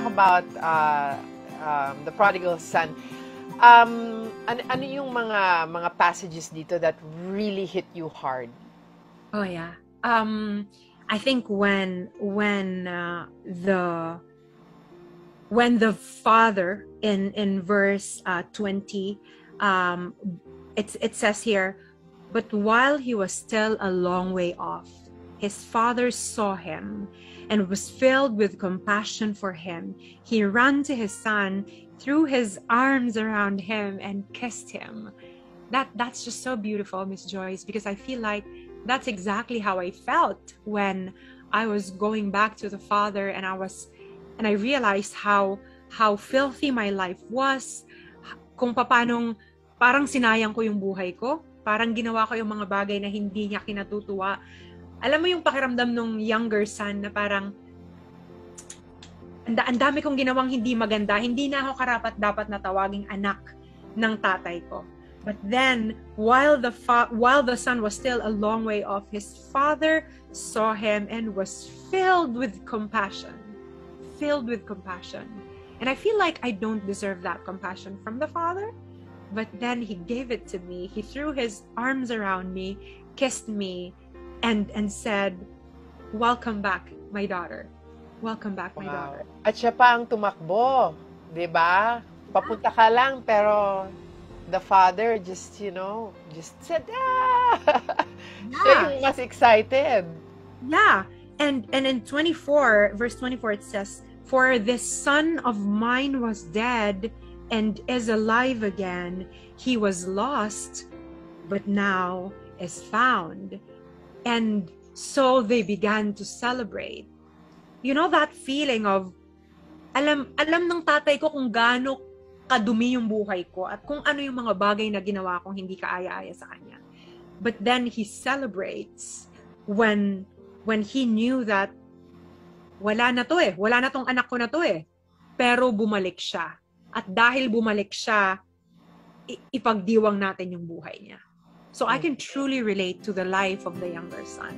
talk about uh, um, the prodigal son, um, ano, ano yung mga mga passages dito that really hit you hard? Oh yeah. Um, I think when when uh, the when the father in in verse uh, 20 um, it's it says here but while he was still a long way off his father saw him and was filled with compassion for him. He ran to his son, threw his arms around him, and kissed him. That that's just so beautiful, Miss Joyce, because I feel like that's exactly how I felt when I was going back to the Father and I was and I realized how how filthy my life was, kung paanong parang sinayang ko yung buhay ko, parang ginawa ko yung mga bagay na hindi niya kinatutuwa alam mo yung pakiramdam nung younger son na parang ang dami kong ginawang hindi maganda, hindi na ako karapat dapat na tawaging anak ng tatay ko. But then, while the fa- while the son was still a long way off, his father saw him and was filled with compassion. Filled with compassion. And I feel like I don't deserve that compassion from the father, but then he gave it to me. He threw his arms around me, kissed me, and and said, "Welcome back, my daughter. Welcome back, my wow. daughter." At siya pa ang tumakbo, 'di ba? Papunta ka lang pero the father just, you know, just said, ah! Yeah. siya yung mas excited. Yeah. And and in 24, verse 24 it says, "For this son of mine was dead and is alive again. He was lost, but now is found." And so they began to celebrate. You know that feeling of alam alam ng tatay ko kung gaano kadumi yung buhay ko at kung ano yung mga bagay na ginawa kong hindi kaaya-aya sa kanya. But then he celebrates when when he knew that wala na to eh, wala na tong anak ko na to eh. Pero bumalik siya. At dahil bumalik siya, ipagdiwang natin yung buhay niya. So I mm. can truly relate to the life of the younger son.